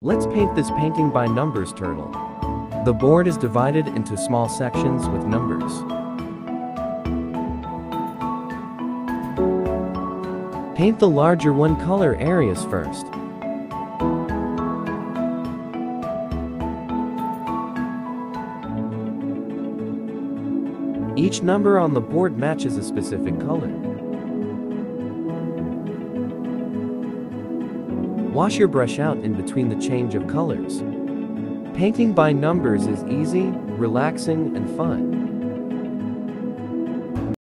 Let's paint this painting by numbers turtle. The board is divided into small sections with numbers. Paint the larger one color areas first. Each number on the board matches a specific color. Wash your brush out in between the change of colors. Painting by numbers is easy, relaxing, and fun.